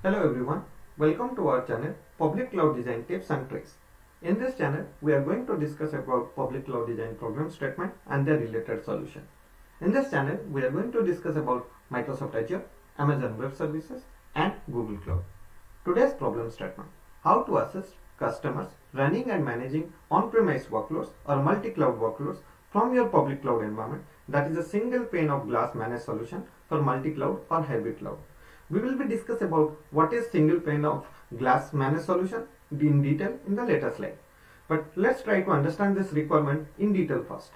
Hello everyone, welcome to our channel Public Cloud Design Tips and Tricks. In this channel, we are going to discuss about public cloud design problem statement and their related solution. In this channel, we are going to discuss about Microsoft Azure, Amazon Web Services and Google Cloud. Today's problem statement, how to assist customers running and managing on-premise workloads or multi-cloud workloads from your public cloud environment that is a single pane of glass managed solution for multi-cloud or hybrid cloud. We will be discuss about what is single pane of glass managed solution in detail in the later slide. But let's try to understand this requirement in detail first.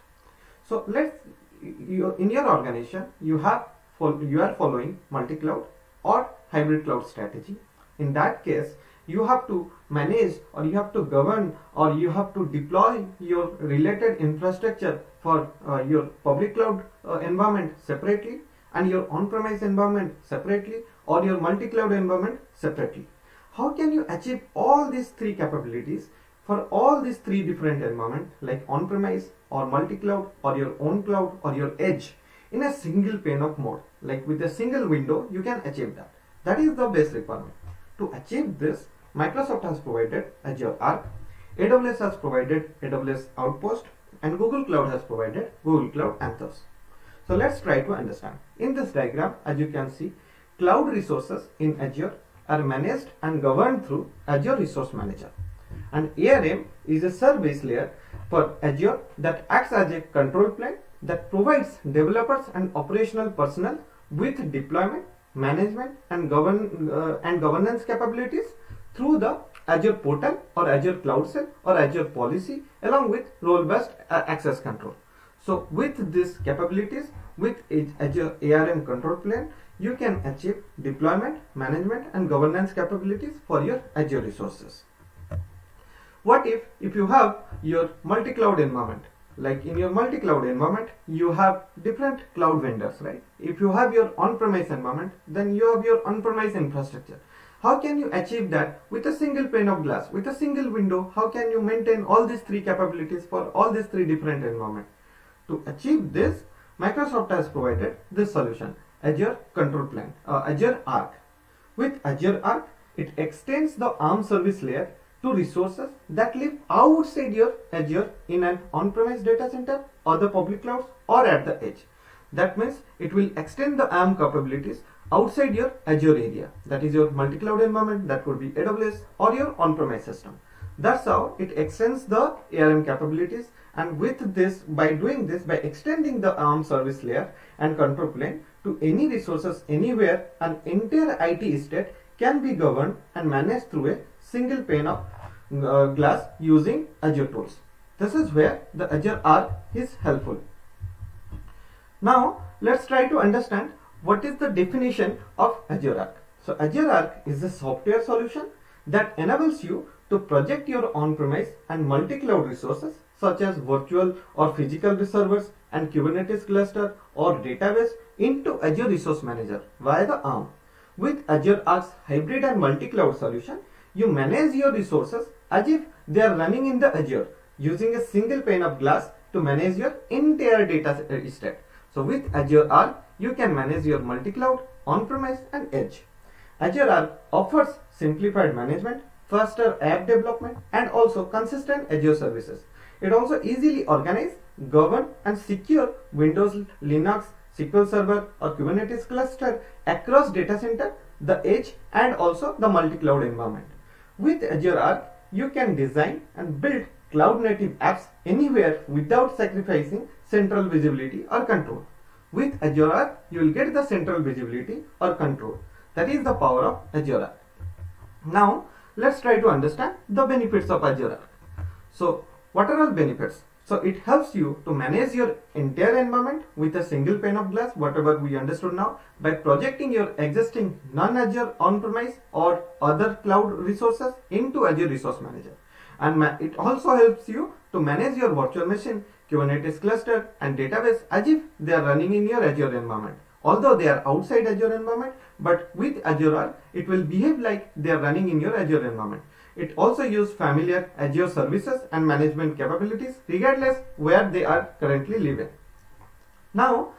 So let's you, in your organization you have you are following multi-cloud or hybrid cloud strategy. In that case, you have to manage or you have to govern or you have to deploy your related infrastructure for uh, your public cloud uh, environment separately and your on-premise environment separately or your multi-cloud environment separately. How can you achieve all these three capabilities for all these three different environments like on-premise or multi-cloud or your own cloud or your edge in a single pane of mode like with a single window you can achieve that. That is the base requirement. To achieve this Microsoft has provided Azure Arc, AWS has provided AWS Outpost and Google Cloud has provided Google Cloud Anthos. So let's try to understand. In this diagram as you can see cloud resources in Azure are managed and governed through Azure Resource Manager. And ARM is a service layer for Azure that acts as a control plane that provides developers and operational personnel with deployment, management and, govern, uh, and governance capabilities through the Azure portal or Azure Cloud Shell or Azure policy along with role-based uh, access control. So with these capabilities, with Azure ARM control plane, you can achieve deployment, management and governance capabilities for your Azure resources. What if, if you have your multi-cloud environment, like in your multi-cloud environment, you have different cloud vendors, right? If you have your on-premise environment, then you have your on-premise infrastructure. How can you achieve that with a single pane of glass, with a single window? How can you maintain all these three capabilities for all these three different environments? To achieve this, Microsoft has provided this solution Azure Control Plane, uh, Azure Arc. With Azure Arc, it extends the ARM service layer to resources that live outside your Azure in an on-premise data center or the public clouds or at the edge. That means it will extend the ARM capabilities outside your Azure area. That is your multi-cloud environment, that could be AWS or your on-premise system. That's how it extends the ARM capabilities and with this, by doing this, by extending the ARM service layer and control plane, to any resources anywhere, an entire IT estate can be governed and managed through a single pane of uh, glass using Azure tools. This is where the Azure Arc is helpful. Now let's try to understand what is the definition of Azure Arc. So Azure Arc is a software solution that enables you to project your on-premise and multi-cloud resources such as virtual or physical servers and Kubernetes cluster or database into Azure Resource Manager via the ARM. With Azure Arc's hybrid and multi-cloud solution, you manage your resources as if they are running in the Azure using a single pane of glass to manage your entire data uh, estate. So with Azure Arc, you can manage your multi-cloud, on-premise and edge. Azure Arc offers simplified management, faster app development and also consistent Azure services. It also easily organize, govern and secure Windows, Linux, SQL Server or Kubernetes cluster across data center, the edge and also the multi-cloud environment. With Azure Arc, you can design and build cloud native apps anywhere without sacrificing central visibility or control. With Azure Arc, you will get the central visibility or control. That is the power of Azure Arc. Now, let's try to understand the benefits of Azure. So, what are all benefits? So it helps you to manage your entire environment with a single pane of glass, whatever we understood now, by projecting your existing non-Azure on-premise or other cloud resources into Azure Resource Manager. And it also helps you to manage your virtual machine, Kubernetes cluster and database as if they are running in your Azure environment. Although they are outside Azure environment, but with Azure Arc, it will behave like they are running in your Azure environment. It also uses familiar Azure services and management capabilities regardless where they are currently living. Now,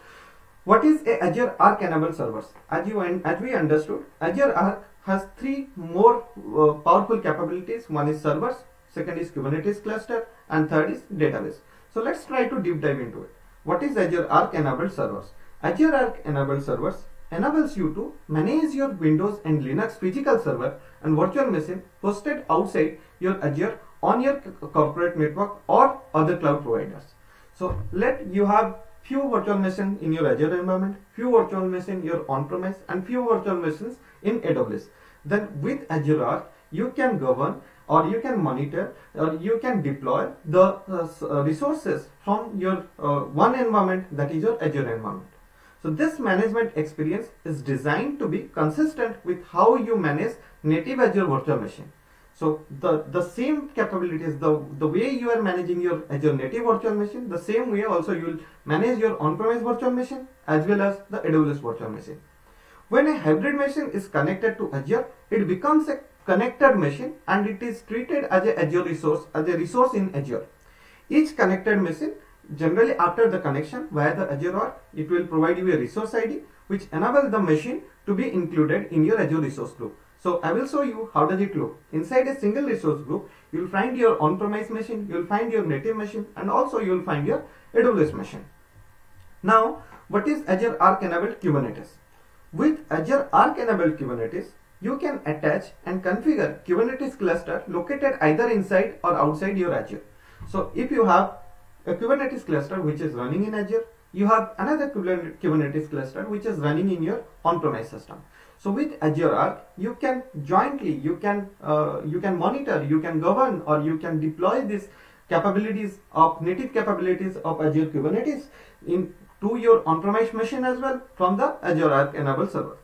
What is a Azure Arc enabled servers? As you as we understood, Azure Arc has three more uh, powerful capabilities. One is servers, second is Kubernetes cluster, and third is database. So let's try to deep dive into it. What is Azure Arc enabled servers? Azure Arc enabled servers enables you to manage your Windows and Linux physical server and virtual machine hosted outside your Azure on your corporate network or other cloud providers. So let you have few virtual machines in your Azure environment, few virtual machines your on-premise and few virtual machines in AWS. Then with Azure Arc, you can govern or you can monitor or you can deploy the uh resources from your uh, one environment that is your Azure environment. So this management experience is designed to be consistent with how you manage native Azure virtual machine. So the, the same capabilities, the, the way you are managing your Azure native virtual machine, the same way also you will manage your on-premise virtual machine as well as the AWS virtual machine. When a hybrid machine is connected to Azure, it becomes a connected machine and it is treated as a Azure resource, as a resource in Azure. Each connected machine, generally after the connection via the Azure Arc, it will provide you a resource ID which enables the machine to be included in your Azure resource group. So I will show you how does it look. Inside a single resource group, you will find your on-premise machine, you will find your native machine and also you will find your AWS machine. Now, what is Azure Arc enabled Kubernetes? With Azure Arc enabled Kubernetes, you can attach and configure Kubernetes cluster located either inside or outside your Azure. So if you have a Kubernetes cluster which is running in Azure, you have another Kubernetes cluster which is running in your on-premise system. So with Azure Arc, you can jointly, you can uh, you can monitor, you can govern, or you can deploy these capabilities of native capabilities of Azure Kubernetes in to your on-premise machine as well from the Azure Arc enabled server.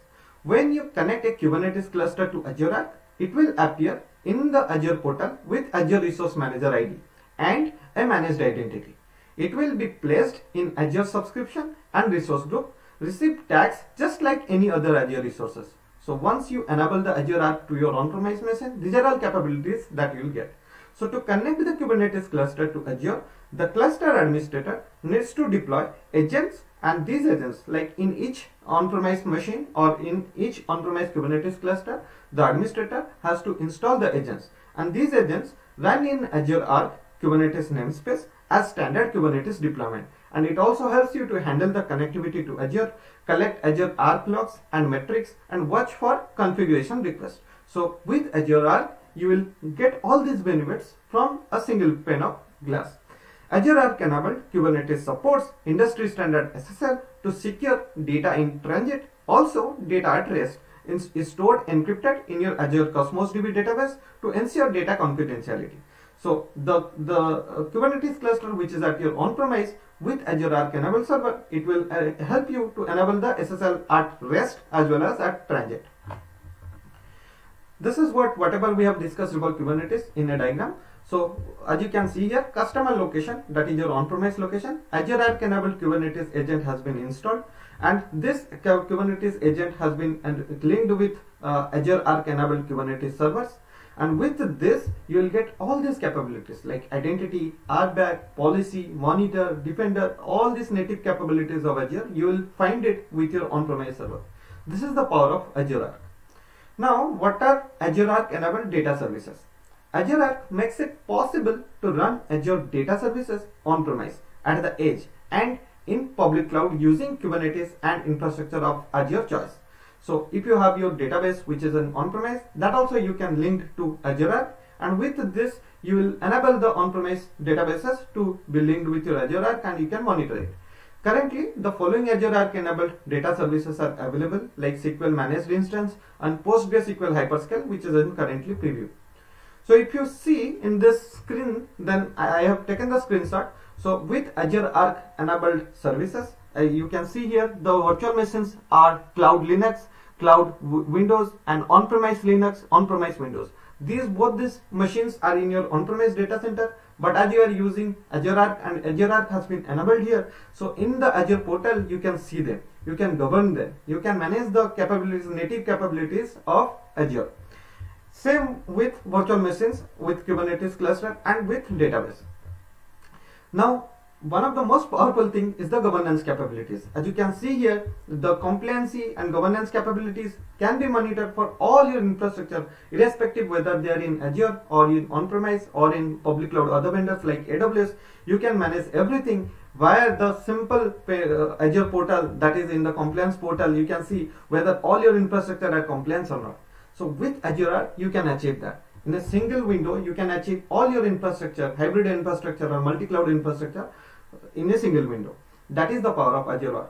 When you connect a Kubernetes cluster to Azure Arc, it will appear in the Azure portal with Azure Resource Manager ID and a managed identity. It will be placed in Azure subscription and resource group receive tags just like any other Azure resources. So once you enable the Azure Arc to your on-premise machine, these are all capabilities that you will get. So to connect the Kubernetes cluster to Azure, the cluster administrator needs to deploy agents and these agents like in each on-premise machine or in each on-premise Kubernetes cluster, the administrator has to install the agents and these agents run in Azure Arc Kubernetes namespace as standard Kubernetes deployment and it also helps you to handle the connectivity to Azure, collect Azure Arc logs and metrics and watch for configuration requests. So with Azure Arc, you will get all these benefits from a single pane of glass. Azure Arc enabled Kubernetes supports industry standard SSL to secure data in transit. Also, data at rest is stored encrypted in your Azure Cosmos DB database to ensure data confidentiality. So the, the uh, Kubernetes cluster which is at your on-premise with Azure Arc enabled Server, it will uh, help you to enable the SSL at rest as well as at transit. This is what whatever we have discussed about Kubernetes in a diagram. So as you can see here, customer location that is your on-premise location, Azure Arc enabled Kubernetes agent has been installed and this Kubernetes agent has been linked with uh, Azure Arc enabled Kubernetes servers and with this you will get all these capabilities like identity RBAC policy monitor defender all these native capabilities of azure you will find it with your on-premise server. This is the power of azure arc. Now what are azure arc enabled data services? Azure arc makes it possible to run azure data services on-premise at the edge and in public cloud using kubernetes and infrastructure of azure choice so if you have your database which is an on-premise, that also you can link to Azure Arc and with this you will enable the on-premise databases to be linked with your Azure Arc and you can monitor it. Currently, the following Azure Arc enabled data services are available like SQL Managed Instance and PostgreSQL Hyperscale which is in currently preview. So if you see in this screen, then I have taken the screenshot. So with Azure Arc enabled services, uh, you can see here the virtual machines are cloud linux cloud windows and on-premise linux on-premise windows. These both these machines are in your on-premise data center but as you are using azure arc and azure arc has been enabled here so in the azure portal you can see them. You can govern them. You can manage the capabilities native capabilities of azure. Same with virtual machines with kubernetes cluster and with database. Now one of the most powerful thing is the governance capabilities. As you can see here, the compliancy and governance capabilities can be monitored for all your infrastructure, irrespective whether they are in Azure or in on-premise or in public cloud other vendors like AWS. You can manage everything via the simple uh, Azure portal that is in the compliance portal. You can see whether all your infrastructure are compliant or not. So with Azure, you can achieve that. In a single window, you can achieve all your infrastructure, hybrid infrastructure or multi-cloud infrastructure in a single window. That is the power of Azure.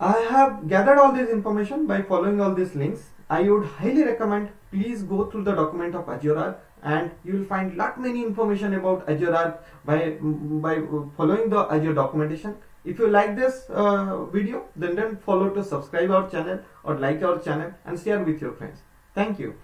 I have gathered all this information by following all these links. I would highly recommend please go through the document of Azure and you will find lot many information about Azure by, by following the Azure documentation. If you like this uh, video then don't follow to subscribe our channel or like our channel and share with your friends. Thank you.